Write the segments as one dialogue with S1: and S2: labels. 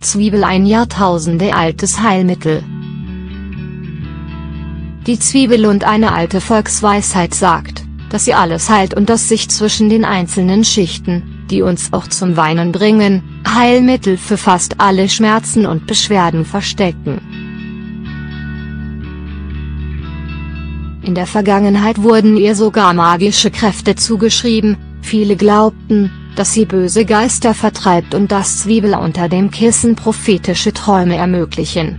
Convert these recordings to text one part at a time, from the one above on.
S1: Zwiebel ein Jahrtausende altes Heilmittel. Die Zwiebel und eine alte Volksweisheit sagt, dass sie alles heilt und dass sich zwischen den einzelnen Schichten, die uns auch zum Weinen bringen, Heilmittel für fast alle Schmerzen und Beschwerden verstecken. In der Vergangenheit wurden ihr sogar magische Kräfte zugeschrieben, viele glaubten, dass sie böse Geister vertreibt und dass Zwiebel unter dem Kissen prophetische Träume ermöglichen.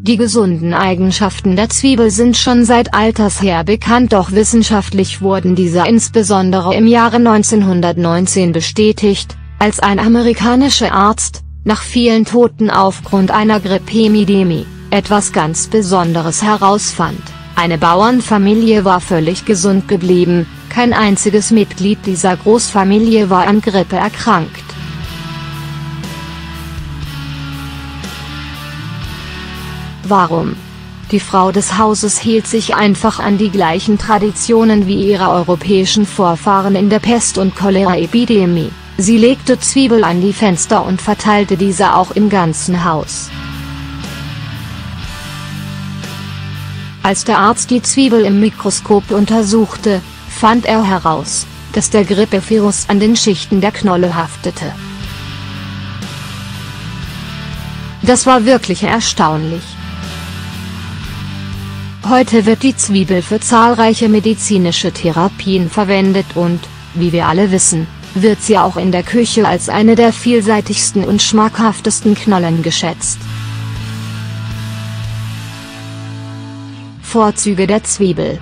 S1: Die gesunden Eigenschaften der Zwiebel sind schon seit alters her bekannt doch wissenschaftlich wurden diese insbesondere im Jahre 1919 bestätigt, als ein amerikanischer Arzt, nach vielen Toten aufgrund einer Grippemidemie, etwas ganz Besonderes herausfand. Eine Bauernfamilie war völlig gesund geblieben, kein einziges Mitglied dieser Großfamilie war an Grippe erkrankt. Warum? Die Frau des Hauses hielt sich einfach an die gleichen Traditionen wie ihre europäischen Vorfahren in der Pest- und Cholera-Epidemie. Sie legte Zwiebel an die Fenster und verteilte diese auch im ganzen Haus. Als der Arzt die Zwiebel im Mikroskop untersuchte, fand er heraus, dass der Grippevirus an den Schichten der Knolle haftete. Das war wirklich erstaunlich. Heute wird die Zwiebel für zahlreiche medizinische Therapien verwendet und, wie wir alle wissen, wird sie auch in der Küche als eine der vielseitigsten und schmackhaftesten Knollen geschätzt. Vorzüge der Zwiebel.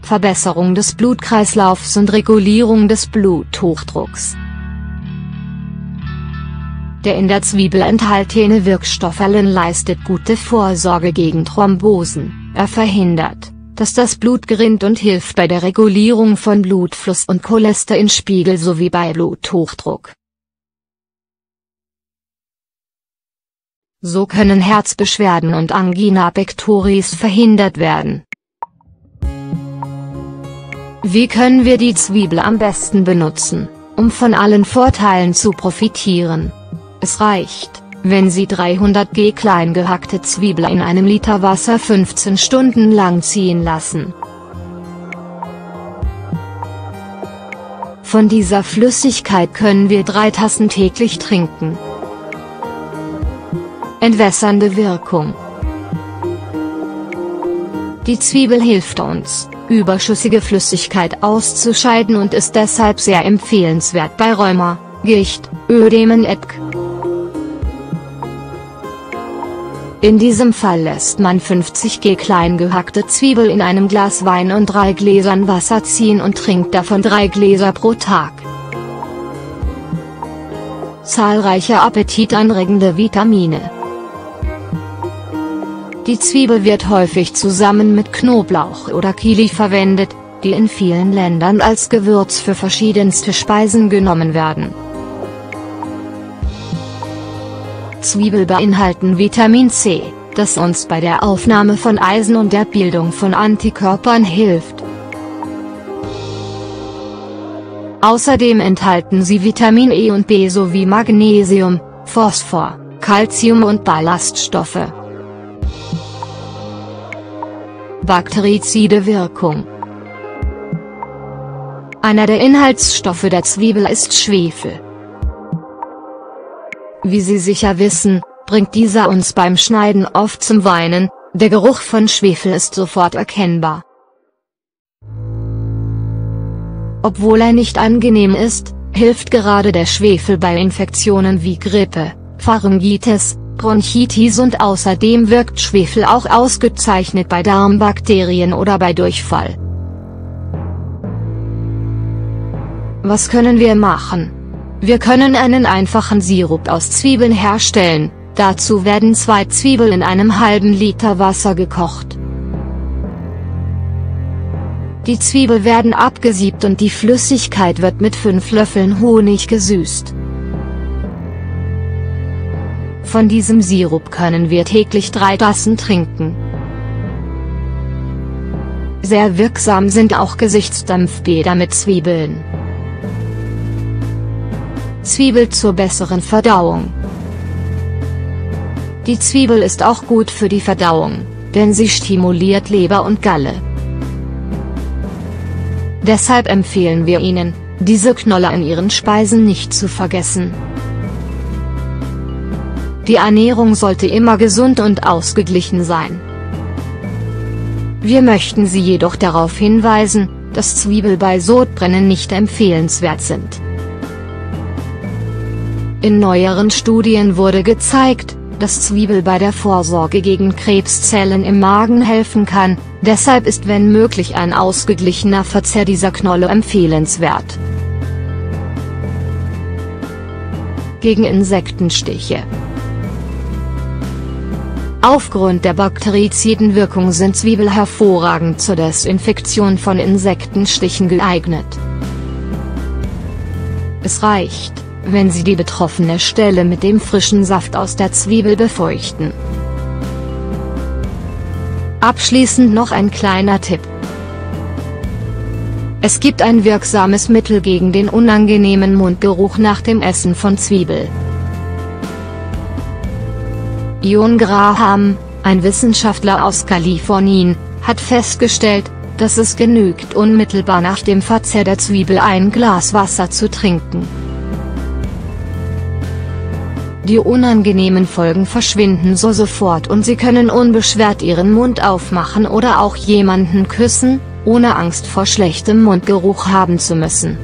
S1: Verbesserung des Blutkreislaufs und Regulierung des Bluthochdrucks. Der in der Zwiebel enthaltene Wirkstoff Allen leistet gute Vorsorge gegen Thrombosen, er verhindert, dass das Blut gerinnt und hilft bei der Regulierung von Blutfluss und Cholesterinspiegel sowie bei Bluthochdruck. So können Herzbeschwerden und Angina pectoris verhindert werden. Wie können wir die Zwiebel am besten benutzen, um von allen Vorteilen zu profitieren? Es reicht, wenn Sie 300 g klein gehackte Zwiebel in einem Liter Wasser 15 Stunden lang ziehen lassen. Von dieser Flüssigkeit können wir drei Tassen täglich trinken. Entwässernde Wirkung Die Zwiebel hilft uns, überschüssige Flüssigkeit auszuscheiden und ist deshalb sehr empfehlenswert bei Rheuma, Gicht, Ödemen etc. In diesem Fall lässt man 50 g klein gehackte Zwiebel in einem Glas Wein und drei Gläsern Wasser ziehen und trinkt davon drei Gläser pro Tag. Zahlreiche appetitanregende Vitamine Die Zwiebel wird häufig zusammen mit Knoblauch oder Kili verwendet, die in vielen Ländern als Gewürz für verschiedenste Speisen genommen werden. Zwiebel beinhalten Vitamin C, das uns bei der Aufnahme von Eisen und der Bildung von Antikörpern hilft. Außerdem enthalten sie Vitamin E und B sowie Magnesium, Phosphor, Calcium und Ballaststoffe. Bakterizide Wirkung Einer der Inhaltsstoffe der Zwiebel ist Schwefel. Wie Sie sicher wissen, bringt dieser uns beim Schneiden oft zum Weinen, der Geruch von Schwefel ist sofort erkennbar. Obwohl er nicht angenehm ist, hilft gerade der Schwefel bei Infektionen wie Grippe, Pharyngitis, Bronchitis und außerdem wirkt Schwefel auch ausgezeichnet bei Darmbakterien oder bei Durchfall. Was können wir machen? Wir können einen einfachen Sirup aus Zwiebeln herstellen, dazu werden zwei Zwiebeln in einem halben Liter Wasser gekocht. Die Zwiebel werden abgesiebt und die Flüssigkeit wird mit 5 Löffeln Honig gesüßt. Von diesem Sirup können wir täglich drei Tassen trinken. Sehr wirksam sind auch Gesichtsdampfbäder mit Zwiebeln. Zwiebel zur besseren Verdauung. Die Zwiebel ist auch gut für die Verdauung, denn sie stimuliert Leber und Galle. Deshalb empfehlen wir Ihnen, diese Knolle in Ihren Speisen nicht zu vergessen. Die Ernährung sollte immer gesund und ausgeglichen sein. Wir möchten Sie jedoch darauf hinweisen, dass Zwiebel bei Sodbrennen nicht empfehlenswert sind. In neueren Studien wurde gezeigt, dass Zwiebel bei der Vorsorge gegen Krebszellen im Magen helfen kann, deshalb ist wenn möglich ein ausgeglichener Verzehr dieser Knolle empfehlenswert. Gegen Insektenstiche Aufgrund der bakteriziden Wirkung sind Zwiebel hervorragend zur Desinfektion von Insektenstichen geeignet. Es reicht, wenn Sie die betroffene Stelle mit dem frischen Saft aus der Zwiebel befeuchten. Abschließend noch ein kleiner Tipp. Es gibt ein wirksames Mittel gegen den unangenehmen Mundgeruch nach dem Essen von Zwiebel. Ion Graham, ein Wissenschaftler aus Kalifornien, hat festgestellt, dass es genügt unmittelbar nach dem Verzehr der Zwiebel ein Glas Wasser zu trinken. Die unangenehmen Folgen verschwinden so sofort und Sie können unbeschwert Ihren Mund aufmachen oder auch jemanden küssen, ohne Angst vor schlechtem Mundgeruch haben zu müssen.